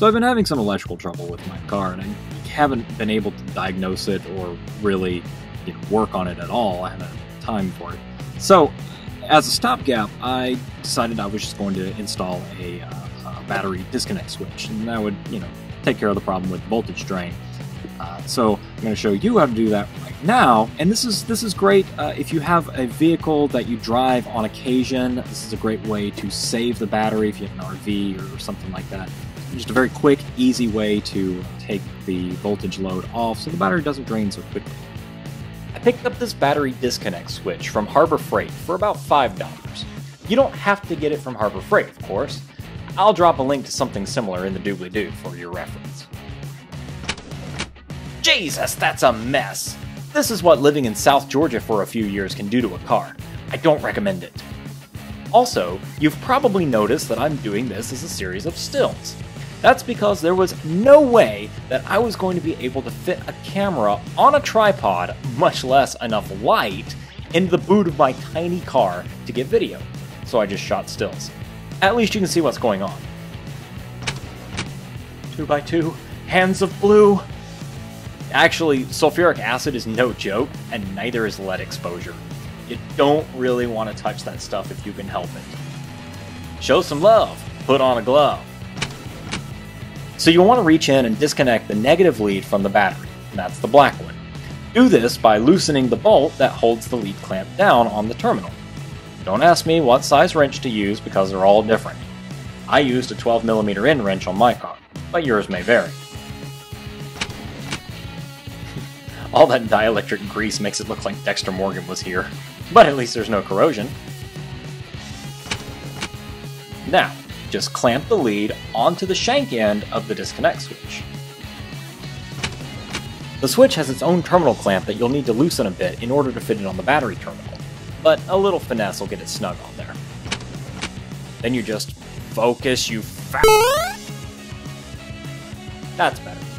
So I've been having some electrical trouble with my car, and I haven't been able to diagnose it or really you know, work on it at all. I haven't had time for it. So, as a stopgap, I decided I was just going to install a, uh, a battery disconnect switch, and that would, you know, take care of the problem with voltage drain. Uh, so I'm going to show you how to do that right now. And this is this is great uh, if you have a vehicle that you drive on occasion. This is a great way to save the battery if you have an RV or something like that. Just a very quick, easy way to take the voltage load off so the battery doesn't drain so quickly. I picked up this battery disconnect switch from Harbor Freight for about $5. You don't have to get it from Harbor Freight, of course. I'll drop a link to something similar in the doobly doo for your reference. Jesus, that's a mess! This is what living in South Georgia for a few years can do to a car. I don't recommend it. Also, you've probably noticed that I'm doing this as a series of stills. That's because there was no way that I was going to be able to fit a camera on a tripod, much less enough light, into the boot of my tiny car to get video. So I just shot stills. At least you can see what's going on. Two by two, hands of blue. Actually, sulfuric acid is no joke, and neither is lead exposure. You don't really want to touch that stuff if you can help it. Show some love, put on a glove. So you'll want to reach in and disconnect the negative lead from the battery, and that's the black one. Do this by loosening the bolt that holds the lead clamp down on the terminal. Don't ask me what size wrench to use because they're all different. I used a 12mm end wrench on my car, but yours may vary. All that dielectric grease makes it look like Dexter Morgan was here, but at least there's no corrosion. Now, just clamp the lead onto the shank end of the disconnect switch. The switch has its own terminal clamp that you'll need to loosen a bit in order to fit it on the battery terminal, but a little finesse will get it snug on there. Then you just focus, you fat. That's better.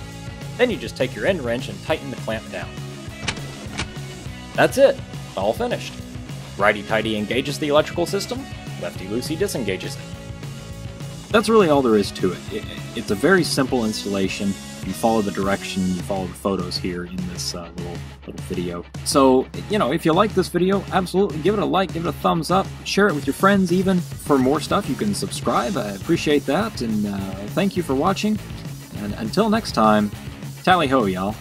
Then you just take your end wrench and tighten the clamp down. That's it, all finished. Righty-tighty engages the electrical system, lefty-loosey disengages it. That's really all there is to it. it. It's a very simple installation. You follow the direction, you follow the photos here in this uh, little little video. So, you know, if you like this video, absolutely give it a like, give it a thumbs up, share it with your friends even. For more stuff, you can subscribe. I appreciate that, and uh, thank you for watching. And until next time, tally ho, y'all.